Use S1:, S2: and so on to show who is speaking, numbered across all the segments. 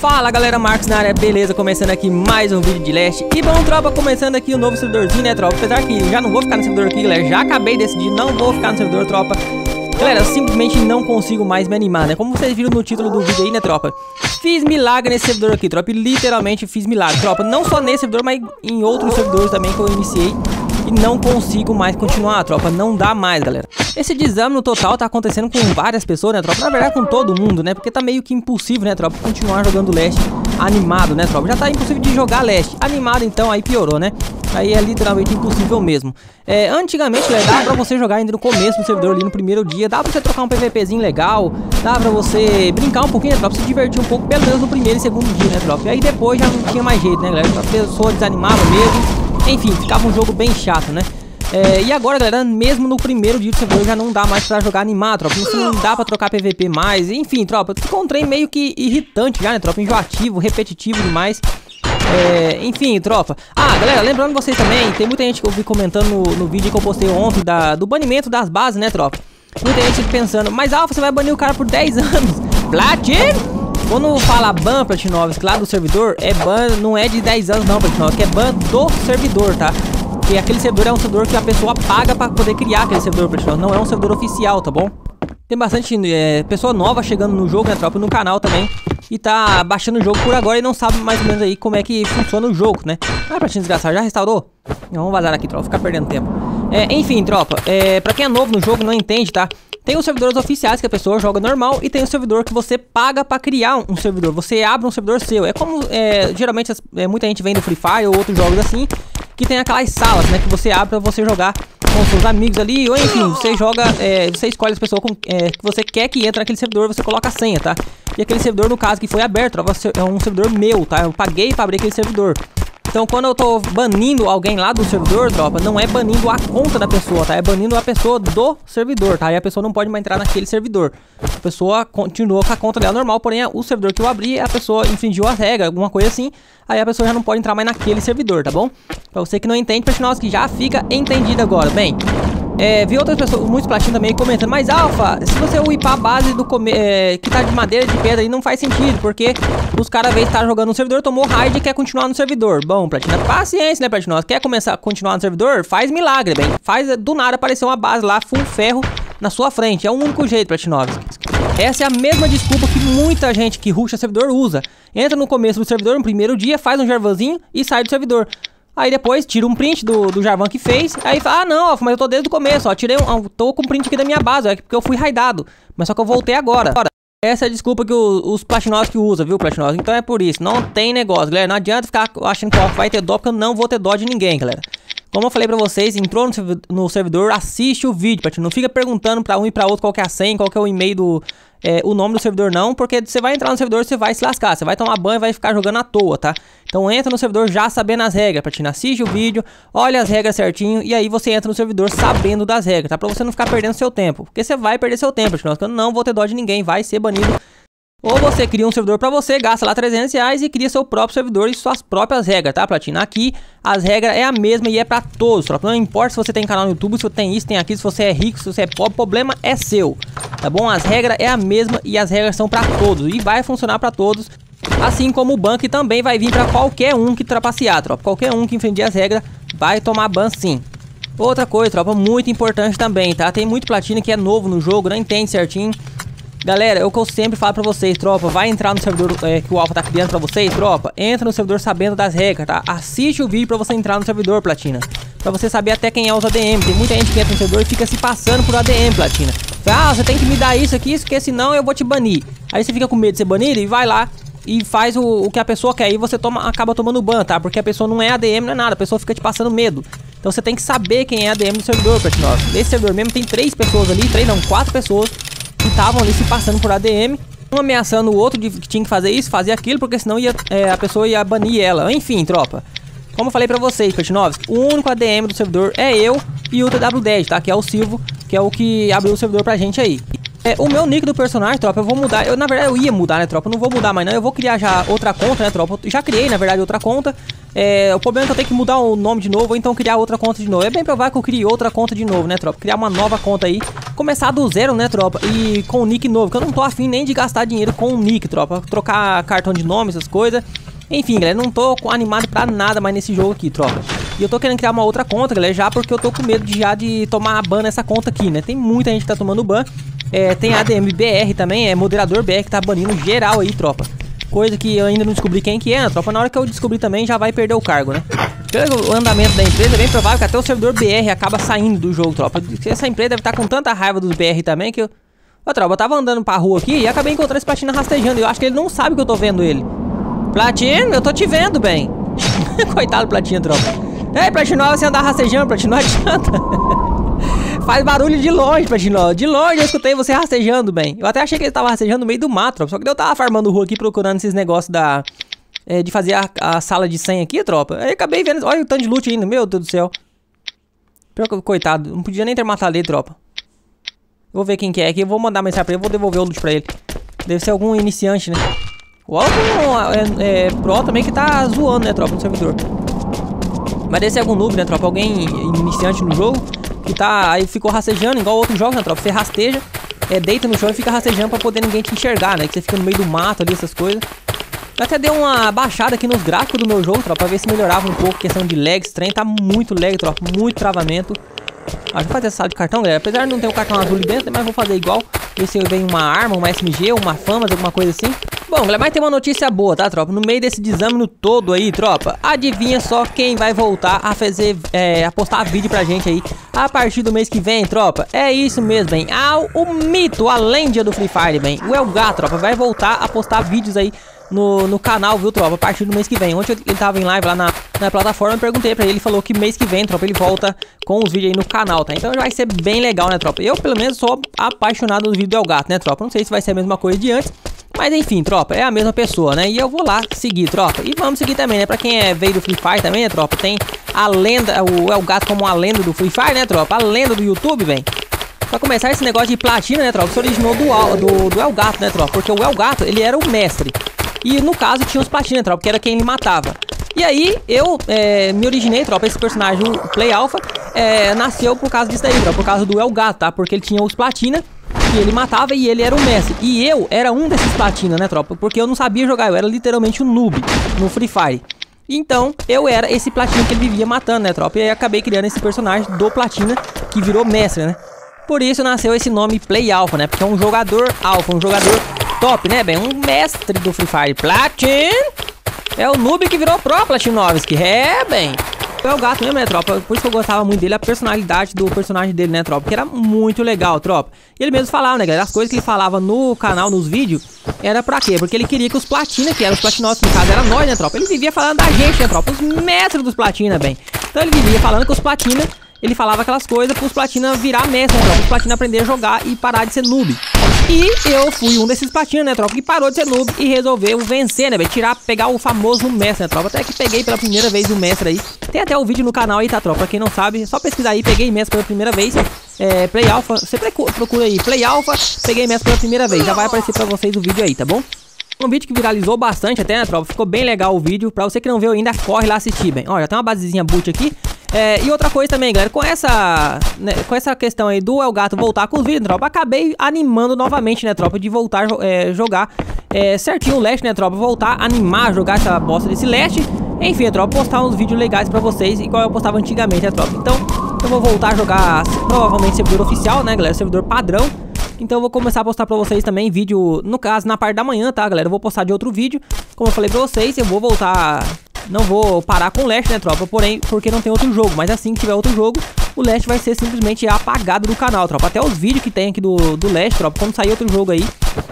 S1: Fala galera, Marcos na área, beleza? Começando aqui mais um vídeo de Leste E bom, tropa, começando aqui o um novo servidorzinho, né, tropa? Apesar que já não vou ficar no servidor aqui, galera Já acabei de decidir, não vou ficar no servidor, tropa Galera, eu simplesmente não consigo mais me animar, né? Como vocês viram no título do vídeo aí, né, tropa? Fiz milagre nesse servidor aqui, tropa Literalmente fiz milagre, tropa Não só nesse servidor, mas em outros servidores também que eu iniciei e não consigo mais continuar, tropa. Não dá mais, galera. Esse desame no total tá acontecendo com várias pessoas, né, tropa? Na verdade, com todo mundo, né? Porque tá meio que impossível, né, tropa? Continuar jogando Leste animado, né, tropa? Já tá impossível de jogar Leste. Animado, então, aí piorou, né? Aí é literalmente impossível mesmo. É, antigamente, né, dava pra você jogar ainda no começo do servidor ali no primeiro dia. Dá pra você trocar um PVPzinho legal. Dá pra você brincar um pouquinho, né, tropa? Se divertir um pouco, pelo menos no primeiro e segundo dia, né, tropa? E aí depois já não tinha mais jeito, né, galera? A pessoa desanimava mesmo. Enfim, ficava um jogo bem chato, né? É, e agora, galera, mesmo no primeiro dia do servidor já não dá mais pra jogar animado, tropa. Assim, não dá pra trocar PVP mais. Enfim, tropa, ficou um trem meio que irritante já, né, tropa? Enjoativo, repetitivo demais. É, enfim, tropa. Ah, galera, lembrando vocês também, tem muita gente que eu vi comentando no, no vídeo que eu postei ontem da, do banimento das bases, né, tropa? Muita gente pensando, mas Alfa, você vai banir o cara por 10 anos. Platin! Quando fala ban Platinovski lá do servidor, é ban, não é de 10 anos não, Platinovski, é ban do servidor, tá? Porque aquele servidor é um servidor que a pessoa paga pra poder criar aquele servidor, Platinovski, não é um servidor oficial, tá bom? Tem bastante é, pessoa nova chegando no jogo, né, tropa, no canal também. E tá baixando o jogo por agora e não sabe mais ou menos aí como é que funciona o jogo, né? Ah, Platinho desgraçado, já restaurou? Não, vamos vazar aqui, tropa, ficar perdendo tempo. É, enfim, tropa, é, pra quem é novo no jogo não entende, tá? Tem os servidores oficiais que a pessoa joga normal e tem o servidor que você paga pra criar um servidor. Você abre um servidor seu. É como, é, geralmente, é, muita gente vem do Free Fire ou outros jogos assim, que tem aquelas salas, né, que você abre pra você jogar com seus amigos ali, ou enfim, você joga, é, você escolhe as pessoas com, é, que você quer que entre naquele servidor, você coloca a senha, tá? E aquele servidor, no caso, que foi aberto, é um servidor meu, tá? Eu paguei pra abrir aquele servidor. Então quando eu tô banindo alguém lá do servidor, tropa, não é banindo a conta da pessoa, tá? É banindo a pessoa do servidor, tá? E a pessoa não pode mais entrar naquele servidor. A pessoa continuou com a conta dela normal, porém o servidor que eu abri, a pessoa infringiu a regra, alguma coisa assim. Aí a pessoa já não pode entrar mais naquele servidor, tá bom? Pra você que não entende, que já fica entendido agora. Bem, é, vi outras pessoas, muitos platinos também comentando, mas Alfa, se você upar a base do é, que tá de madeira, de pedra aí, não faz sentido, porque os caras, vez estar jogando no servidor, tomou raid e quer continuar no servidor. Bom, Platina, paciência, né, Platina? Quer começar a continuar no servidor? Faz milagre, bem. Faz do nada aparecer uma base lá, full ferro, na sua frente. É o único jeito, Platinovski. Essa é a mesma desculpa que muita gente que ruxa servidor usa. Entra no começo do servidor, no primeiro dia, faz um jarvanzinho e sai do servidor. Aí depois tira um print do, do Jarvan que fez. Aí fala, ah não, mas eu tô desde o começo, ó. Tirei um. Tô com print aqui da minha base, ó. É porque eu fui raidado. Mas só que eu voltei agora. Essa é a desculpa que o, os Platinovski usam, viu, Platinovski? Então é por isso. Não tem negócio, galera. Não adianta ficar achando que vai ter dó, porque eu não vou ter dó de ninguém, galera. Como eu falei pra vocês, entrou no servidor, assiste o vídeo, Platinum. Não fica perguntando pra um e pra outro qual que é a senha, qual que é o e-mail do, é, o nome do servidor não, porque você vai entrar no servidor, você vai se lascar, você vai tomar banho e vai ficar jogando à toa, tá? Então entra no servidor já sabendo as regras, pra te assiste o vídeo, olha as regras certinho e aí você entra no servidor sabendo das regras, tá? Pra você não ficar perdendo seu tempo, porque você vai perder seu tempo, porque eu não vou ter dó de ninguém, vai ser banido ou você cria um servidor para você, gasta lá 300 reais e cria seu próprio servidor e suas próprias regras, tá, Platina? Aqui as regras é a mesma e é para todos, tropa. Não importa se você tem canal no YouTube, se você tem isso, tem aquilo, se você é rico, se você é pobre, o problema é seu, tá bom? As regras é a mesma e as regras são para todos e vai funcionar para todos. Assim como o ban que também vai vir para qualquer um que trapacear, tropa. Qualquer um que infringir as regras vai tomar ban sim. Outra coisa, tropa, muito importante também, tá? Tem muito platina que é novo no jogo, não entende certinho. Galera, o que eu sempre falo pra vocês, tropa. Vai entrar no servidor é, que o Alpha tá criando pra vocês, tropa. Entra no servidor sabendo das regras, tá? Assiste o vídeo pra você entrar no servidor, Platina. Pra você saber até quem é os ADM. Tem muita gente que entra no servidor e fica se passando por ADM, Platina. Ah, você tem que me dar isso aqui, isso, porque senão eu vou te banir. Aí você fica com medo de ser banido e vai lá e faz o, o que a pessoa quer. E você toma, acaba tomando ban, tá? Porque a pessoa não é ADM, não é nada. A pessoa fica te passando medo. Então você tem que saber quem é ADM do servidor, Platina. Nesse servidor mesmo tem três pessoas ali, três não, quatro pessoas que estavam ali se passando por ADM. Um ameaçando o outro de que tinha que fazer isso, fazer aquilo, porque senão ia, é, a pessoa ia banir ela. Enfim, tropa. Como eu falei pra vocês, Pertinovski, o único ADM do servidor é eu e o TW10, tá? Que é o Silvo, que é o que abriu o servidor pra gente aí. É, o meu nick do personagem, tropa, eu vou mudar. Eu, na verdade, eu ia mudar, né, tropa? Eu não vou mudar mais, não. Eu vou criar já outra conta, né, tropa? Eu já criei, na verdade, outra conta. É, o problema é que eu tenho que mudar o nome de novo ou então criar outra conta de novo. É bem provável que eu crie outra conta de novo, né, tropa? Criar uma nova conta aí. Começar do zero, né, tropa? E com o nick novo, que eu não tô afim nem de gastar dinheiro com o nick, tropa. Trocar cartão de nome, essas coisas. Enfim, galera, não tô animado pra nada mais nesse jogo aqui, tropa. E eu tô querendo criar uma outra conta, galera, já porque eu tô com medo de já de tomar ban nessa conta aqui, né? Tem muita gente que tá tomando ban. É, tem ADMBR também, é moderador BR que tá banindo geral aí, tropa. Coisa que eu ainda não descobri quem que é, tropa. Na hora que eu descobrir também já vai perder o cargo, né? Pelo andamento da empresa, é bem provável que até o servidor BR acaba saindo do jogo, tropa. Essa empresa deve estar tá com tanta raiva dos BR também que eu... Ô, tropa, eu tava andando pra rua aqui e acabei encontrando esse platina rastejando. E eu acho que ele não sabe que eu tô vendo ele. Platino, eu tô te vendo, bem. Coitado do Platino, tropa. Ei, Platino, você andar rastejando, Platino, não adianta. Faz barulho de longe, Platino. De longe eu escutei você rastejando, bem. Eu até achei que ele tava rastejando no meio do mato, tropa. Só que eu tava farmando rua aqui procurando esses negócios da... É, de fazer a, a, sala de senha aqui, tropa. Aí acabei vendo... Olha o tanto de loot ainda, meu Deus do céu. Coitado, não podia nem ter matado ele, tropa. Vou ver quem que é aqui. Vou mandar mensagem pra ele, vou devolver o loot pra ele. Deve ser algum iniciante, né? Ou algum é, é, pro também que tá zoando, né, tropa, no servidor. Mas deve ser algum noob, né, tropa? Alguém iniciante no jogo que tá aí ficou rastejando, igual outros jogos, né, tropa? Você rasteja, é, deita no chão e fica rastejando pra poder ninguém te enxergar, né? Que você fica no meio do mato ali, essas coisas. Eu até dei uma baixada aqui nos gráficos do meu jogo, tropa, pra ver se melhorava um pouco questão de lag. Trem tá muito lag, tropa, muito travamento. Ah, vou fazer essa sala de cartão, galera. Apesar de não ter um cartão azul ali dentro, mas vou fazer igual. Ver se vem uma arma, uma SMG, uma famas, alguma coisa assim. Bom, mas tem uma notícia boa, tá, tropa? No meio desse desâmino todo aí, tropa, adivinha só quem vai voltar a fazer, é, a postar vídeo pra gente aí a partir do mês que vem, tropa? É isso mesmo, bem. Ah, o mito, a lenda do Free Fire, bem. O Elgar, tropa, vai voltar a postar vídeos aí no, no canal, viu, tropa? A partir do mês que vem. Ontem ele tava em live lá na, na plataforma, eu perguntei pra ele, ele falou que mês que vem, tropa, ele volta com os vídeos aí no canal, tá? Então vai ser bem legal, né, tropa? Eu, pelo menos, sou apaixonado do vídeo do Elgato, né, tropa? Não sei se vai ser a mesma coisa de antes, mas enfim, tropa, é a mesma pessoa, né? E eu vou lá seguir, tropa. E vamos seguir também, né? Pra quem é, veio do Free Fire também, né, tropa? Tem a lenda, o El Gato como a lenda do Free Fire, né, tropa? A lenda do YouTube, vem. Pra começar, esse negócio de platina, né, tropa? Se originou do, do, do El Gato, né, tropa? Porque o El Gato, ele era o mestre. E no caso, tinha os platina, né, tropa? Que era quem ele matava. E aí, eu é, me originei, tropa, esse personagem, o Play Alpha, é, nasceu por causa disso daí, tropa, por causa do El Gato, tá? Porque ele tinha os platina e ele matava e ele era o mestre. E eu era um desses platina, né, tropa? Porque eu não sabia jogar, eu era literalmente um noob no Free Fire. Então, eu era esse platina que ele vivia matando, né, tropa? E aí acabei criando esse personagem do platina que virou mestre, né? Por isso nasceu esse nome Play Alpha, né? Porque é um jogador alfa, um jogador top, né, bem? Um mestre do Free Fire. Platin é o noob que virou pro Platinovski. É, bem é o gato mesmo, né, tropa? Por isso que eu gostava muito dele, a personalidade do personagem dele, né, tropa? Que era muito legal, tropa. E ele mesmo falava, né, galera? As coisas que ele falava no canal, nos vídeos, era pra quê? Porque ele queria que os platina, que eram os platinosos, no caso, era nós, né, tropa? Ele vivia falando da gente, né, tropa? Os mestres dos platina, bem. Então ele vivia falando que os platina ele falava aquelas coisas pros platina virar mestre, né, tropa? Os platina aprender a jogar e parar de ser noob. E eu fui um desses platina, né, tropa? Que parou de ser noob e resolveu vencer, né, velho? Tirar, pegar o famoso mestre, né, tropa? Até que peguei pela primeira vez o mestre aí. Tem até o vídeo no canal aí, tá, tropa? Pra quem não sabe, só pesquisar aí, peguei mestre pela primeira vez. É, Play Alpha, você procura aí, Play Alpha, peguei mestre pela primeira vez. Já vai aparecer pra vocês o vídeo aí, tá bom? Um vídeo que viralizou bastante até, né, tropa? Ficou bem legal o vídeo. Pra você que não viu ainda, corre lá assistir, bem. Ó, já tem uma basezinha boot aqui. É, e outra coisa também, galera, com essa, né, com essa questão aí do El Gato voltar com os vídeos, tropa, acabei animando novamente, né, tropa, de voltar é, jogar é, certinho o Leste, né, tropa, voltar a animar, jogar essa bosta desse Leste. Enfim, tropa, postar uns vídeos legais pra vocês, igual eu postava antigamente, né, tropa. Então, eu vou voltar a jogar, provavelmente, servidor oficial, né, galera, servidor padrão. Então eu vou começar a postar pra vocês também vídeo, no caso, na parte da manhã, tá, galera? Eu vou postar de outro vídeo. Como eu falei pra vocês, eu vou voltar não vou parar com o Leste, né, tropa? Porém, porque não tem outro jogo. Mas assim que tiver outro jogo, o Leste vai ser simplesmente apagado do canal, tropa. Até os vídeos que tem aqui do, do Leste, tropa. Quando sair outro jogo aí,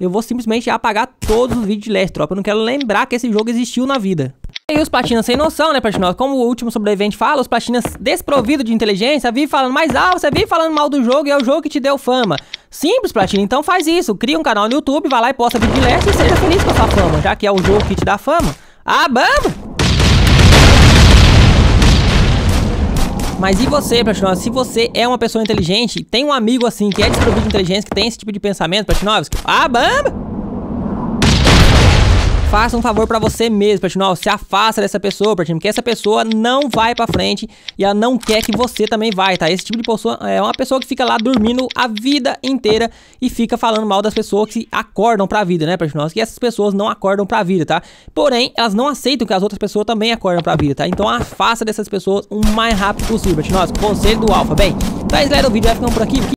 S1: eu vou simplesmente apagar todos os vídeos de Leste, tropa. Eu não quero lembrar que esse jogo existiu na vida. E os platinas sem noção, né, platinos? Como o último sobrevivente fala, os platinas desprovidos de inteligência vivem falando mais alto, você vive falando mal do jogo e é o jogo que te deu fama. Simples, platina. Então faz isso. Cria um canal no YouTube, vai lá e posta vídeo de Leste e seja feliz com a sua fama, já que é o jogo que te dá fama. Ah, vamos! Mas e você, Platinovski? Se você é uma pessoa inteligente, tem um amigo assim que é desprovido de inteligência, que tem esse tipo de pensamento, Platinovski, ah, bamba! Faça um favor pra você mesmo, Platinol. Se afasta dessa pessoa, Platinum, porque essa pessoa não vai pra frente e ela não quer que você também vai, tá? Esse tipo de pessoa é uma pessoa que fica lá dormindo a vida inteira e fica falando mal das pessoas que acordam pra vida, né, Platinol? E essas pessoas não acordam pra vida, tá? Porém, elas não aceitam que as outras pessoas também acordam pra vida, tá? Então afasta dessas pessoas o mais rápido possível, Platinol. Conselho do Alpha. Bem, isso, galera, o vídeo vai ficando por aqui.